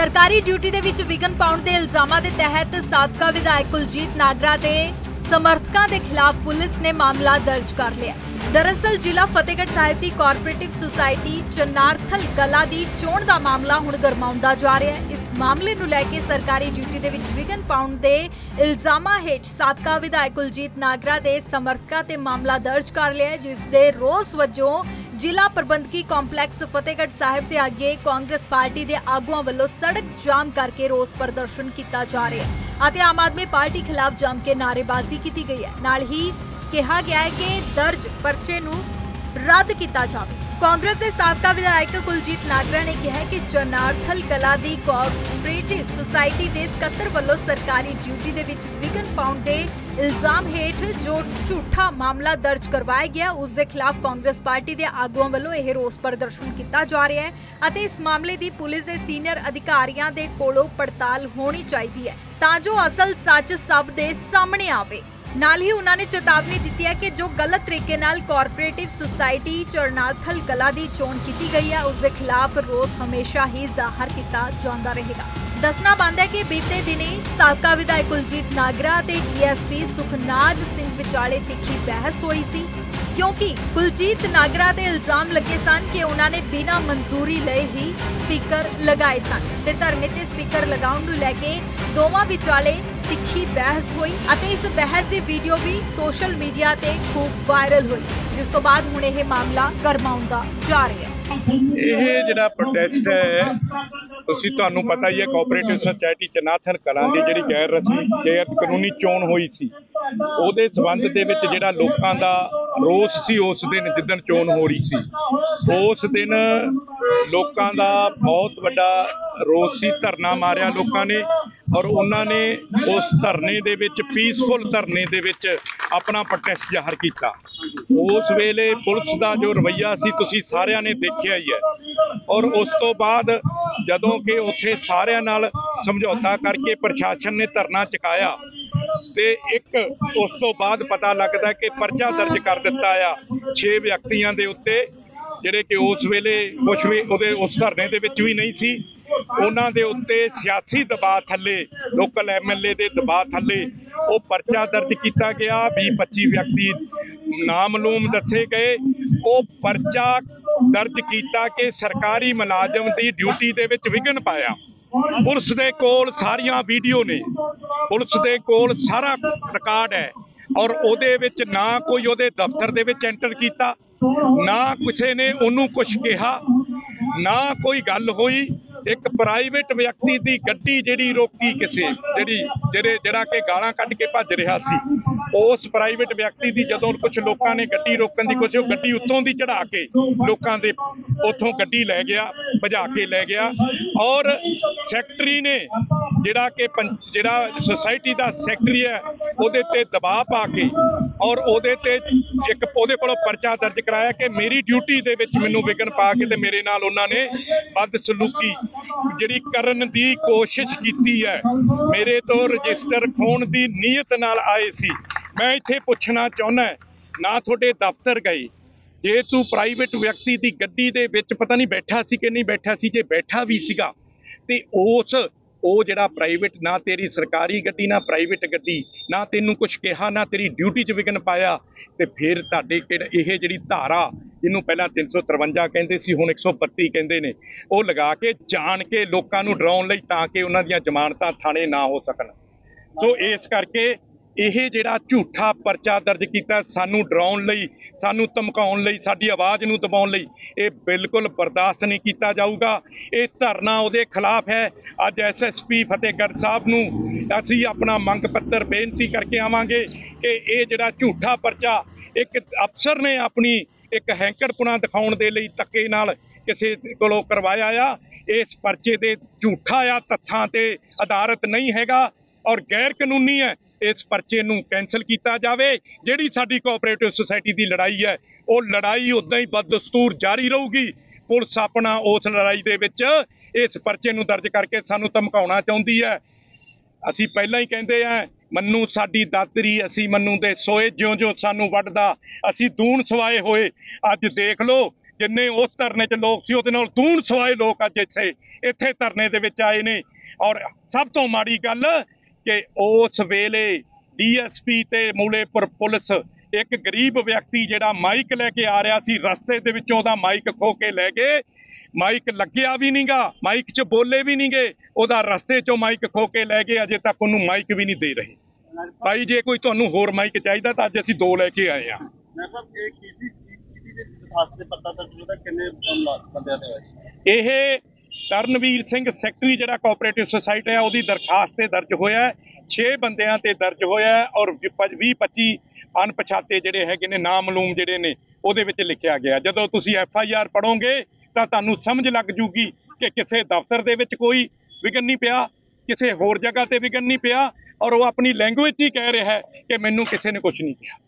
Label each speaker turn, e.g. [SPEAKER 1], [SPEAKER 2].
[SPEAKER 1] ਸਰਕਾਰੀ ਡਿਊਟੀ ਦੇ ਵਿੱਚ ਵਿਘਨ ਪਾਉਣ ਦੇ ਇਲਜ਼ਾਮਾਂ ਦੇ ਤਹਿਤ ਸਾਬਕਾ ਵਿਧਾਇਕ ਕੁਲਜੀਤ ਨਾਗਰਾ ਦੇ ਸਮਰਥਕਾਂ ਦੇ ਖਿਲਾਫ ਪੁਲਿਸ ਨੇ ਮਾਮਲਾ ਦਰਜ ਕਰ ਲਿਆ। ਦਰਅਸਲ ਜ਼ਿਲ੍ਹਾ ਫਤਿਹਗੜ੍ਹ ਸਾਹਿਬ ਦੀ ਕੋਆਪਰੇਟਿਵ ਸੁਸਾਇਟੀ ਚਨਾਰਥਲ ਕਲਾ ਦੀ ਚੋਣ ਦਾ ਮਾਮਲਾ ਹੁਣ ਗਰਮਾਉਂਦਾ ਜਾ ਰਿਹਾ ਹੈ। ਇਸ ਮਾਮਲੇ ਨੂੰ ਲੈ ਕੇ ਸਰਕਾਰੀ ਡਿਊਟੀ ਦੇ ਵਿੱਚ ਵਿਘਨ ਪਾਉਣ ਦੇ ਇਲਜ਼ਾਮਾਂ ਹੇਠ ਸਾਬਕਾ ਵਿਧਾਇਕ ਕੁਲਜੀਤ ਨਾਗਰਾ ਦੇ ਸਮਰਥਕਾਂ ਤੇ ਮਾਮਲਾ ਦਰਜ ਕਰ ਲਿਆ ਹੈ, ਜਿਸ ਦੇ ਰੋਸ ਵਜੋਂ ਜ਼ਿਲ੍ਹਾ ਪ੍ਰਬੰਧਕੀ ਕੰਪਲੈਕਸ ਫਤਿਹਗੜ੍ਹ ਸਾਹਿਬ ਦੇ ਅੱਗੇ ਕਾਂਗਰਸ ਪਾਰਟੀ ਦੇ ਆਗੂਆਂ ਵੱਲੋਂ ਸੜਕ ਜਾਮ ਕਰਕੇ ਰੋਸ ਪ੍ਰਦਰਸ਼ਨ ਕੀਤਾ ਜਾ ਰਿਹਾ ਹੈ ਅਤੇ ਆਮ ਆਦਮੀ ਪਾਰਟੀ ਖਿਲਾਫ ਜੰਮ ਕੇ ਨਾਅਰੇਬਾਜ਼ੀ ਕੀਤੀ ਗਈ ਹੈ। ਨਾਲ ਹੀ ਕਿਹਾ ਗਿਆ ਹੈ ਕਿ ਦਰਜ ਪਰਚੇ ਨੂੰ ਰੱਦ ਕੀਤਾ ਜਾਵੇ। ਕਾਂਗਰਸ ਦੇ ਸਾਬਕਾ ਵਿਧਾਇਕ ਕੁਲਜੀਤ ਨਾਗਰਾ ਨੇ ਕਿਹਾ ਕਿ ਚਨਾਰਥਲ ਕਲਾ ਦੀ ਕੋਆਪਰੇਟਿਵ ਸੁਸਾਇਟੀ ਦੇ ਸਕੱਤਰ ਵੱਲੋਂ ਸਰਕਾਰੀ ਡਿਊਟੀ ਦੇ ਵਿੱਚ ਵਿਘਨ ਪਾਉਣ ਦੇ ਇਲਜ਼ਾਮ ਹੇਠ ਜੋ ਝੂਠਾ ਮਾਮਲਾ ਦਰਜ ਕਰਵਾਇਆ ਗਿਆ, ਉਸ ਦੇ ਖਿਲਾਫ ਕਾਂਗਰਸ ਪਾਰਟੀ ਦੇ ਆਗੂਆਂ ਵੱਲੋਂ ਇਹ ਰੋਸ ਪ੍ਰਦਰਸ਼ਨ ਕੀਤਾ ਜਾ ਰਿਹਾ ਹੈ ਅਤੇ ਇਸ ਮਾਮਲੇ ਦੀ ਪੁਲਿਸ ਦੇ ਸੀਨੀਅਰ ਅਧਿਕਾਰੀਆਂ ਦੇ ਕੋਲੋਂ ਪੜਤਾਲ ਹੋਣੀ ਚਾਹੀਦੀ ਹੈ ਤਾਂ ਜੋ ਅਸਲ ਸੱਚ ਸਭ ਦੇ ਸਾਹਮਣੇ ਆਵੇ। ਨਾਲ ਹੀ ਉਹਨਾਂ ਨੇ ਚੇਤਾਵਨੀ ਦਿੱਤੀ ਹੈ ਕਿ ਜੋ ਗਲਤ ਤਰੀਕੇ ਨਾਲ ਕਾਰਪੋਰੇਟਿਵ ਸੁਸਾਇਟੀ ਚਰਨਾਥਲ ਕਲਾ ਦੀ ਚੋਣ ਕੀਤੀ ਗਈ ਹੈ, ਉਸ ਦੇ ਖਿਲਾਫ ਰੋਸ ਹਮੇਸ਼ਾ ਹੀ ਜ਼ਾਹਰ ਕੀਤਾ ਜਾਂਦਾ ਰਹੇਗਾ। ਦੱਸਣਾ ਬੰਦ ਹੈ ਕਿ ਬੀਤੇ ਦਿਨੀ ਸਾਬਕਾ ਵਿਧਾਇਕ ਕੁਲਜੀਤ ਨਾਗਰਾ ਤੇ ਡੀਐਸਪੀ ਸੁਖਨਾਜ ਸਿੰਘ ਵਿਚਾਲੇ ਤਿੱਖੀ ਬਹਿਸ ਹੋਈ ਸੀ, ਕਿਉਂਕਿ ਕੁਲਜੀਤ ਨਾਗਰਾ ਤੇ ਇਲਜ਼ਾਮ ਲੱਗੇ ਸਨ ਕਿ ਉਹਨਾਂ ਨੇ ਬਿਨਾਂ ਮਨਜ਼ੂਰੀ ਲਏ ਹੀ ਸਪੀਕਰ ਲਗਾਏ ਸਨ ਤੇ ਧਰਨੇ ਤੇ ਸਪੀਕਰ ਲਗਾਉਣ ਨੂੰ ਲੈ ਕੇ ਦੋਵਾਂ ਵਿਚਾਲੇ ਤਿੱਖੀ ਬਹਿਸ ਹੋਈ ਅਤੇ ਇਸ ਬਹਿਸ ਦੀ ਵੀਡੀਓ ਵੀ ਸੋਸ਼ਲ ਮੀਡੀਆ ਤੇ ਖੂਬ ਵਾਇਰਲ ਹੋਈ, ਜਿਸ ਤੋਂ ਬਾਅਦ ਹੁਣ ਇਹ ਮਾਮਲਾ ਗਰਮਾਉਂਦਾ ਜਾ ਰਿਹਾ ਹੈ।
[SPEAKER 2] ਇਹ ਜਿਹੜਾ ਪ੍ਰੋਟੈਸਟ ਹੈ, ਤੁਸੀਂ ਤੁਹਾਨੂੰ ਪਤਾ ਹੀ ਹੈ ਕੋਆਪਰੇਟਿਵ ਸੁਸਾਇਟੀ ਚਨਾਥਨ ਕਲਾਂ ਦੀ ਜਿਹੜੀ ਗੈਰ ਰਸਮੀ ਗੈਰ ਕਾਨੂੰਨੀ ਚੋਣ ਹੋਈ ਸੀ। ਉਹਦੇ ਸਬੰਧ ਦੇ ਵਿੱਚ ਜਿਹੜਾ ਲੋਕਾਂ ਦਾ ਰੋਸ ਸੀ, ਉਸ ਦਿਨ ਜਿੱਦਣ ਚੋਣ ਹੋ ਰਹੀ ਸੀ, ਉਸ ਦਿਨ ਲੋਕਾਂ ਦਾ ਬਹੁਤ ਵੱਡਾ ਰੋਸ ਸੀ, ਧਰਨਾ ਮਾਰਿਆ ਲੋਕਾਂ ਨੇ। ਔਰ ਉਹਨਾਂ ਨੇ ਉਸ ਧਰਨੇ ਦੇ ਵਿੱਚ ਪੀਸਫੁਲ ਧਰਨੇ ਦੇ ਵਿੱਚ ਆਪਣਾ ਪ੍ਰੋਟੈਸਟ ਜ਼ਾਹਰ ਕੀਤਾ। ਉਸ ਵੇਲੇ ਪੁਲਿਸ ਦਾ ਜੋ ਰਵੱਈਆ ਸੀ, ਤੁਸੀਂ ਸਾਰਿਆਂ ਨੇ ਦੇਖਿਆ ਹੀ ਹੈ। ਔਰ ਉਸ ਤੋਂ ਬਾਅਦ ਜਦੋਂ ਕਿ ਉੱਥੇ ਸਾਰਿਆਂ ਨਾਲ ਸਮਝੌਤਾ ਕਰਕੇ ਪ੍ਰਸ਼ਾਸਨ ਨੇ ਧਰਨਾ ਚੁਕਾਇਆ, ਤੇ ਇੱਕ ਉਸ ਤੋਂ ਬਾਅਦ ਪਤਾ ਲੱਗਦਾ ਕਿ ਪਰਚਾ ਦਰਜ ਕਰ ਦਿੱਤਾ ਆ 6 ਵਿਅਕਤੀਆਂ ਦੇ ਉੱਤੇ, ਜਿਹੜੇ ਕਿ ਉਸ ਵੇਲੇ ਕੁਝ ਵੀ ਉਹਦੇ ਉਸ ਧਰਨੇ ਦੇ ਵਿੱਚ ਵੀ ਨਹੀਂ ਸੀ। ਉਹਨਾਂ ਦੇ ਉੱਤੇ ਸਿਆਸੀ ਦਬਾਅ ਥੱਲੇ, ਲੋਕਲ ਐਮਐਲਏ ਦੇ ਦਬਾਅ ਥੱਲੇ ਉਹ ਪਰਚਾ ਦਰਜ ਕੀਤਾ ਗਿਆ। 20 25 ਵਿਅਕਤੀ ਨਾਮਲੂਮ ਦੱਸੇ ਗਏ। ਉਹ ਪਰਚਾ ਦਰਜ ਕੀਤਾ ਕਿ ਸਰਕਾਰੀ ਮੁਲਾਜ਼ਮ ਦੀ ਡਿਊਟੀ ਦੇ ਵਿੱਚ ਵਿਘਨ ਪਾਇਆ। ਪੁਲਿਸ ਦੇ ਕੋਲ ਸਾਰੀਆਂ ਵੀਡੀਓ ਨੇ। ਪੁਲਿਸ ਦੇ ਕੋਲ ਸਾਰਾ ਰਿਕਾਰਡ ਹੈ। ਔਰ ਉਹਦੇ ਵਿੱਚ ਨਾ ਕੋਈ ਉਹਦੇ ਦਫ਼ਤਰ ਦੇ ਵਿੱਚ ਐਂਟਰ ਕੀਤਾ। ਨਾ ਕਿਸੇ ਨੇ ਉਹਨੂੰ ਕੁਝ ਕਿਹਾ। ਨਾ ਕੋਈ ਗੱਲ ਹੋਈ। ਇੱਕ ਪ੍ਰਾਈਵੇਟ ਵਿਅਕਤੀ ਦੀ ਗੱਡੀ ਜਿਹੜੀ ਰੋਕੀ ਕਿਸੇ, ਜਿਹੜੀ, ਜਿਹੜੇ, ਜਿਹੜਾ ਕਿ ਗਾਲਾਂ ਕੱਢ ਕੇ ਭੱਜ ਰਿਹਾ ਸੀ, ਉਸ ਪ੍ਰਾਈਵੇਟ ਵਿਅਕਤੀ ਦੀ ਜਦੋਂ ਕੁਝ ਲੋਕਾਂ ਨੇ ਗੱਡੀ ਰੋਕਣ ਦੀ ਕੋਸ਼ਿਸ਼, ਉਹ ਗੱਡੀ ਉੱਤੋਂ ਦੀ ਚੜਾ ਕੇ ਲੋਕਾਂ ਦੇ ਉੱਥੋਂ ਗੱਡੀ ਲੈ ਗਿਆ, ਭਜਾ ਕੇ ਲੈ ਗਿਆ ਔਰ ਸੈਕਟਰੀ ਨੇ ਜਿਹੜਾ ਕਿ ਪੰ- ਜਿਹੜਾ ਸੁਸਾਇਟੀ ਦਾ ਸੈਕਟਰੀ ਹੈ, ਉਹਦੇ ਤੇ ਦਬਾਅ ਪਾ ਕੇ ਔਰ ਉਹਦੇ ਤੇ ਇੱਕ ਉਹਦੇ ਕੋਲੋਂ ਪਰਚਾ ਦਰਜ ਕਰਾਇਆ ਕਿ ਮੇਰੀ ਡਿਊਟੀ ਦੇ ਵਿੱਚ ਮੈਨੂੰ ਵਿਗਨ ਪਾ ਕੇ ਤੇ ਮੇਰੇ ਨਾਲ ਉਹਨਾਂ ਨੇ ਬਦਸਲੂਕੀ ਜਿਹੜੀ ਕਰਨ ਦੀ ਕੋਸ਼ਿਸ਼ ਕੀਤੀ ਹੈ। ਮੇਰੇ ਤੋਂ ਰਜਿਸਟਰ ਖੋਣ ਦੀ ਨੀਅਤ ਨਾਲ ਆਏ ਸੀ। ਮੈਂ ਇੱਥੇ ਪੁੱਛਣਾ ਚਾਹੁੰਦਾ ਨਾ ਤੁਹਾਡੇ ਦਫ਼ਤਰ ਗਏ। ਜੇ ਤੂੰ ਪ੍ਰਾਈਵੇਟ ਵਿਅਕਤੀ ਦੀ ਗੱਡੀ ਦੇ ਵਿੱਚ ਪਤਾ ਨਹੀਂ ਬੈਠਾ ਸੀ ਕਿ ਨਹੀਂ ਬੈਠਾ ਸੀ, ਜੇ ਬੈਠਾ ਵੀ ਸੀਗਾ ਤੇ ਉਸ ਉਹ ਜਿਹੜਾ ਪ੍ਰਾਈਵੇਟ ਨਾ ਤੇਰੀ ਸਰਕਾਰੀ ਗੱਡੀ ਨਾ ਪ੍ਰਾਈਵੇਟ ਗੱਡੀ ਨਾ ਤੈਨੂੰ ਕੁਝ ਕਿਹਾ ਨਾ ਤੇਰੀ ਡਿਊਟੀ 'ਚ ਵਿਘਨ ਪਾਇਆ ਤੇ ਫਿਰ ਤੁਹਾਡੇ ਇਹ ਜਿਹੜੀ ਧਾਰਾ ਜਿਹਨੂੰ ਪਹਿਲਾਂ 353 ਕਹਿੰਦੇ ਸੀ ਹੁਣ 132 ਕਹਿੰਦੇ ਨੇ। ਉਹ ਲਗਾ ਕੇ ਜਾਣ ਕੇ ਲੋਕਾਂ ਨੂੰ ਡਰਾਉਣ ਲਈ ਤਾਂ ਕਿ ਉਹਨਾਂ ਦੀਆਂ ਜ਼ਮਾਨਤਾਂ ਥਾਣੇ ਨਾ ਹੋ ਸਕਣ। ਸੋ ਇਸ ਕਰਕੇ ਇਹ ਜਿਹੜਾ ਝੂਠਾ ਪਰਚਾ ਦਰਜ ਕੀਤਾ ਸਾਨੂੰ ਡਰਾਉਣ ਲਈ, ਸਾਨੂੰ ਧਮਕਾਉਣ ਲਈ, ਸਾਡੀ ਆਵਾਜ਼ ਨੂੰ ਦਬਾਉਣ ਲਈ, ਇਹ ਬਿਲਕੁਲ ਬਰਦਾਸ਼ਤ ਨਹੀਂ ਕੀਤਾ ਜਾਊਗਾ। ਇਹ ਧਰਨਾ ਉਹਦੇ ਖਿਲਾਫ ਹੈ। ਅੱਜ ਐਸਐਸਪੀ ਫਤਿਹਗੜ੍ਹ ਸਾਹਿਬ ਨੂੰ ਅਸੀਂ ਆਪਣਾ ਮੰਗ ਪੱਤਰ ਬੇਨਤੀ ਕਰਕੇ ਆਵਾਂਗੇ ਕਿ ਇਹ ਜਿਹੜਾ ਝੂਠਾ ਪਰਚਾ, ਇੱਕ ਅਫਸਰ ਨੇ ਆਪਣੀ ਇੱਕ ਹੈਂਕੜਪੁਣਾ ਦਿਖਾਉਣ ਦੇ ਲਈ ਧੱਕੇ ਨਾਲ ਕਿਸੇ ਕੋਲੋਂ ਕਰਵਾਇਆ ਆ, ਇਸ ਪਰਚੇ ਦੇ ਝੂਠਾ ਆ, ਤੱਥਾਂ ਤੇ ਆਧਾਰਿਤ ਨਹੀਂ ਹੈਗਾ ਔਰ ਗੈਰ ਕਾਨੂੰਨੀ ਹੈ। ਇਸ ਪਰਚੇ ਨੂੰ ਕੈਨਸਲ ਕੀਤਾ ਜਾਵੇ। ਜਿਹੜੀ ਸਾਡੀ ਕੋਆਪਰੇਟਿਵ ਸੁਸਾਇਟੀ ਦੀ ਲੜਾਈ ਹੈ, ਉਹ ਲੜਾਈ ਉਦਾਂ ਹੀ ਬਦਦਸਤੂਰ ਜਾਰੀ ਰਹੂਗੀ। ਪੁਲਿਸ ਆਪਣਾ ਉਸ ਲੜਾਈ ਦੇ ਵਿੱਚ ਇਸ ਪਰਚੇ ਨੂੰ ਦਰਜ ਕਰਕੇ ਸਾਨੂੰ ਧਮਕਾਉਣਾ ਚਾਹੁੰਦੀ ਹੈ। ਅਸੀਂ ਪਹਿਲਾਂ ਹੀ ਕਹਿੰਦੇ ਆ ਮੰਨੂ ਸਾਡੀ ਦਾਤਰੀ, ਅਸੀਂ ਮੰਨੂ ਦੇ ਸੋਏ ਜਿਉਂ-ਜਿਉਂ ਸਾਨੂੰ ਵੱਢਦਾ, ਅਸੀਂ ਦੂਣ ਸਵਾਏ ਹੋਏ। ਅੱਜ ਦੇਖ ਲਓ, ਜਿੰਨੇ ਉਸ ਧਰਨੇ 'ਚ ਲੋਕ ਸੀ, ਉਹਦੇ ਨਾਲ ਦੂਣ ਸਵਾਏ ਲੋਕ ਅੱਜ ਇੱਥੇ ਇੱਥੇ ਧਰਨੇ ਦੇ ਵਿੱਚ ਆਏ ਨੇ। ਔਰ ਸਭ ਤੋਂ ਮਾੜੀ ਗੱਲ ਕਿ ਉਸ ਵੇਲੇ ਡੀਐਸਪੀ ਤੇ ਮੂਲੇਪੁਰ ਪੁਲਿਸ ਇੱਕ ਗਰੀਬ ਵਿਅਕਤੀ ਜਿਹੜਾ ਮਾਈਕ ਲੈ ਕੇ ਆ ਰਿਹਾ ਸੀ ਰਸਤੇ ਦੇ ਵਿੱਚੋਂ ਉਹਦਾ ਮਾਈਕ ਖੋ ਕੇ ਲੈ ਗਏ। ਮਾਈਕ ਲੱਗਿਆ ਵੀ ਨਹੀਂਗਾ ਮਾਈਕ 'ਚ ਬੋਲੇ ਵੀ ਨਹੀਂਗੇ ਉਹਦਾ ਰਸਤੇ 'ਚੋਂ ਮਾਈਕ ਖੋ ਕੇ ਲੈ ਗਏ ਅਜੇ ਤੱਕ ਉਹਨੂੰ ਮਾਈਕ ਵੀ ਨਹੀਂ ਦੇ ਰਹੇ। ਭਾਈ ਜੇ ਕੋਈ ਤੁਹਾਨੂੰ ਹੋਰ ਮਾਈਕ ਚਾਹੀਦਾ ਤਾਂ ਅੱਜ ਅਸੀਂ ਦੋ ਲੈ ਕੇ ਆਏ ਆ
[SPEAKER 3] ਇਹ
[SPEAKER 2] ਤਰਨਵੀਰ ਸਿੰਘ ਸੈਕਟਰੀ ਜਿਹੜਾ ਕੋਆਪਰੇਟਿਵ ਸੁਸਾਇਟੀ ਹੈ, ਉਹਦੀ ਦਰਖਾਸਤ ਤੇ ਦਰਜ ਹੋਇਆ ਹੈ। 6 ਬੰਦਿਆਂ ਤੇ ਦਰਜ ਹੋਇਆ ਔਰ 20 25 ਅਣਪਛਾਤੇ ਜਿਹੜੇ ਹੈਗੇ ਨੇ, ਨਾਮਲੂਮ ਜਿਹੜੇ ਨੇ, ਉਹਦੇ ਵਿੱਚ ਲਿਖਿਆ ਗਿਆ ਜਦੋਂ ਤੁਸੀਂ ਐਫ ਆਈ ਆਰ ਪੜੋਗੇ ਤਾਂ ਤੁਹਾਨੂੰ ਸਮਝ ਲੱਗ ਜੂਗੀ ਕਿ ਕਿਸੇ ਦਫ਼ਤਰ ਦੇ ਵਿੱਚ ਕੋਈ ਵਿਗਨ ਨਹੀਂ ਪਿਆ, ਕਿਸੇ ਹੋਰ ਜਗ੍ਹਾ ਤੇ ਵਿਗਨ ਨਹੀਂ ਪਿਆ ਔਰ ਉਹ ਆਪਣੀ ਲੈਂਗੁਏਜ 'ਚ ਹੀ ਕਹਿ ਰਿਹਾ ਹੈ ਕਿ ਮੈਨੂੰ ਕਿਸੇ ਨੇ ਕੁਝ ਨਹੀਂ ਕਿਹਾ।